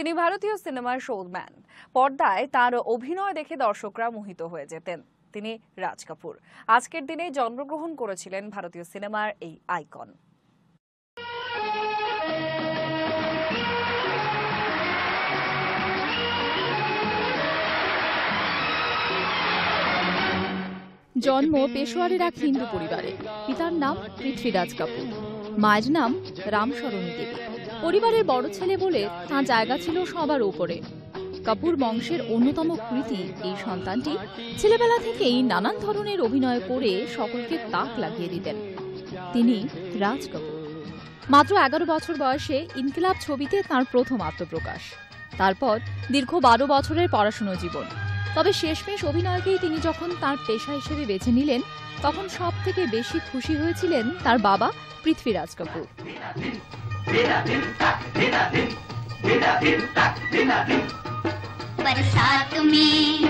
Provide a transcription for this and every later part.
তিনি ভারতীয় সিনেমার শোম্যান পর্দায় তার অভিনয় দেখে দর্শকরা মোহিত হয়ে যেতেন। তিনি রাজ কাপুর। আজকের দিনে জন্মগ্রহণ করেছিলেন ভারতীয় সিনেমার এই আইকন। জন্ম পেশোয়ারের এক হিন্দু পরিবারে। পিতার নাম পৃথ্বীরাজ কাপুর। মায়ের নাম রামসরণী দেবী। পরিবারের বড় ছেলে বলে তাঁর জায়গা ছিল সবার উপরে। কাপুর বংশের অন্যতম কৃতি এই সন্তানটি ছেলেবেলা থেকেই নানান ধরনের অভিনয় করে সকলকে তাক লাগিয়ে দিতেন। তিনি রাজ কাপুর। মাত্র এগারো বছর বয়সে ইনকিলাব ছবিতে তার প্রথম আত্মপ্রকাশ। তারপর দীর্ঘ বারো বছরের পড়াশুনো জীবন। তবে শেষমেশ অভিনয়কেই তিনি যখন তার পেশা হিসেবে বেছে নিলেন, তখন সব থেকে বেশি খুশি হয়েছিলেন তার বাবা পৃথ্বীরাজ কাপুর। बरसात में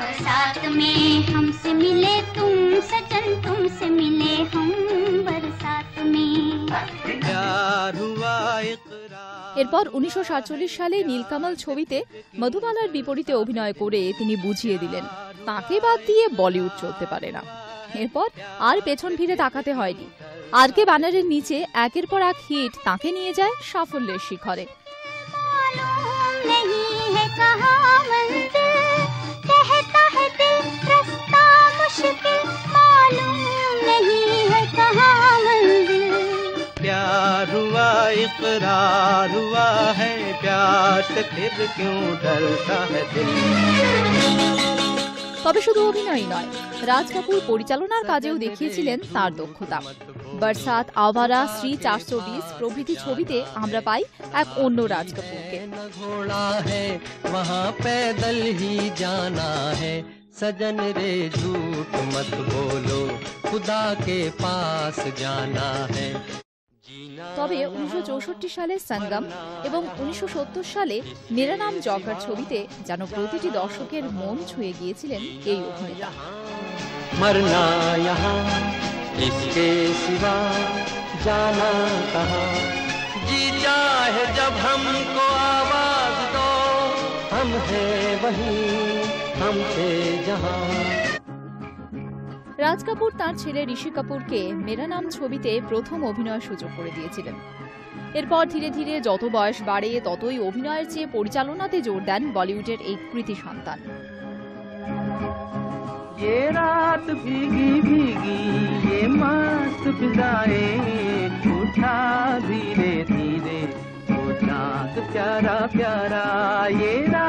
बरसात में हमसे मिले तुम सजन तुमसे मिले हम बरसात में प्यार हुआ इकरार এরপর উনিশশো সালে নীলকামাল ছবিতে মধুবালার বিপরীতে অভিনয় করে তিনি বুঝিয়ে দিলেন তাকে বাদ দিয়ে বলিউড চলতে পারে না এরপর আর পেছন ফিরে তাকাতে হয়নি আর কে ব্যানারের নিচে একের পর এক হিট তাকে নিয়ে যায় সাফল্যের শিখরে मालूम नहीं है कहाँ मंजिल कहता है दिल रास्ता मुश्किल मालूम नहीं है कहाँ मंजिल प्यार हुआ इकरार हुआ है प्यार से फिर क्यों डरता है दिल তবে শুধু অভিনয়ই নয় রাজ কাপুর পরিচালনার কাজেও দেখিয়েছিলেন তার দক্ষতা বরসাত আওয়ারা শ্রী চারশো বিশ প্রভৃতি ছবিতে আমরা পাই এক অন্য রাজ কাপুরকে न घोड़ा है वहाँ पैदल ही जाना है सजन रे झूठ मत बोलो खुदा के पास जाना है जीना তবে উনিশশো সালে সঙ্গম এবং উনিশশো সালে মেরা নাম জগার ছবিতে যেন প্রতিটি দর্শকের মন ছুঁয়ে গিয়েছিলেন এই অভিনেতা मरना यहाँ इसके सिवा जाना कहाँ जी चाहे जब हमको आवाज दो हम हैं वहीं हमसे जहाँ রাজ কাপুর তার ছেলে ঋষি কাপুরকে মেরা নাম ছবিতে প্রথম অভিনয়ের সুযোগ করে দিয়েছিলেন এরপর ধীরে ধীরে যত বয়স বাড়ে ততই অভিনয়ের চেয়ে পরিচালনাতে জোর দেন বলিউডের এই কৃতি সন্তান ये रात भीगी भीगी ये मस्त फिजाएं उठा धीरे धीरे वो चांद प्यारा प्यारा ये रात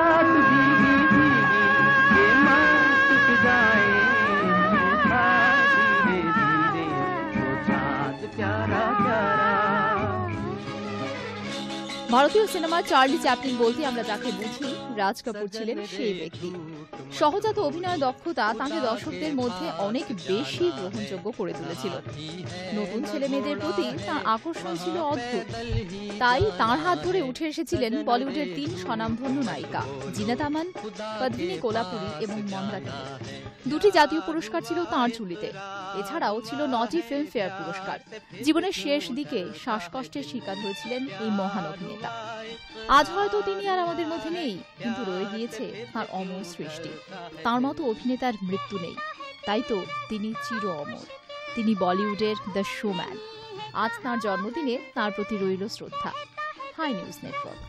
ভারতীয় সিনেমার চার্লি চ্যাপলিন বলতে আমরা যাকে বুঝি, রাজ কাপুর ছিলেন সেই ব্যক্তি। সহজাত অভিনয় দক্ষতা তাকে দর্শকদের মধ্যে অনেক বেশি গ্রহণযোগ্য করে তুলেছিল। নতুন ছেলে মেয়েদের প্রতি তাঁর আকর্ষণ ছিল অদ্ভুত। তাই তাঁর হাত ধরে উঠে এসেছিলেন বলিউডের তিন স্বনামধন্য নায়িকা জিনাত আমান পদ্মিনী কোলাপুরী এবং মন্দাকিনী দুটি জাতীয় পুরস্কার ছিল তাঁর ঝুলিতে। এছাড়াও ছিল নটি ফিল্মফেয়ার পুরস্কার। জীবনের শেষ দিকে শ্বাসকষ্টের শিকার হয়েছিলেন এই মহান অভিনেতা। আজ হয়তো তিনি আর আমাদের মধ্যে নেই, কিন্তু রয়ে গিয়েছে তাঁর অমর সৃষ্টি। তাঁর মতো অভিনেতার মৃত্যু নেই। তাই তো তিনি চির অমর। তিনি বলিউডের দ্য শোম্যান। আজ তাঁর জন্মদিনে তাঁর প্রতি রইল শ্রদ্ধা। Hi news network.